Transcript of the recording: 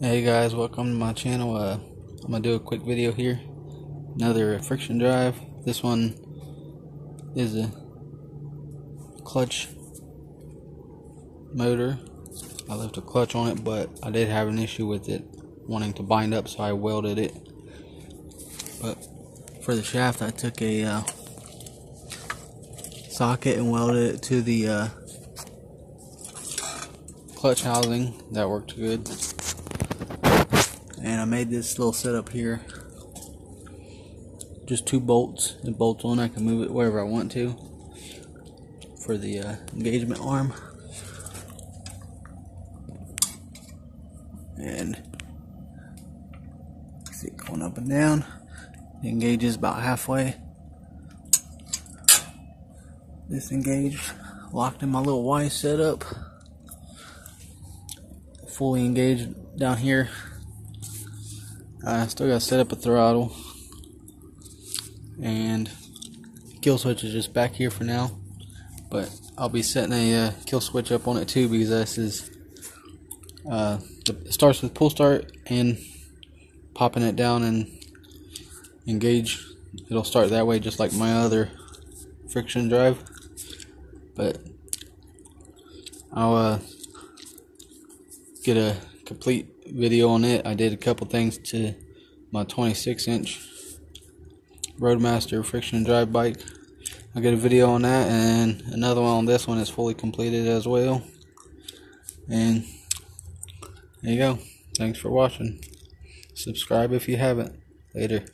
Hey guys, welcome to my channel. Uh, I'm gonna do a quick video here. Another friction drive. This one is a clutch motor. I left a clutch on it, but I did have an issue with it wanting to bind up, so I welded it. But for the shaft, I took a uh, socket and welded it to the uh, clutch housing. That worked good and I made this little setup here. Just two bolts and bolts on I can move it wherever I want to for the uh, engagement arm. And see it going up and down. The engage is about halfway. Disengaged locked in my little Y setup. Fully engaged down here I still got to set up a throttle. And kill switch is just back here for now. But I'll be setting a uh, kill switch up on it too because this is uh, it starts with pull start and popping it down and engage. It'll start that way just like my other friction drive. But I'll uh, get a complete video on it. I did a couple things to my 26 inch Roadmaster friction drive bike. I'll get a video on that and another one on this one is fully completed as well. And there you go. Thanks for watching. Subscribe if you haven't. Later.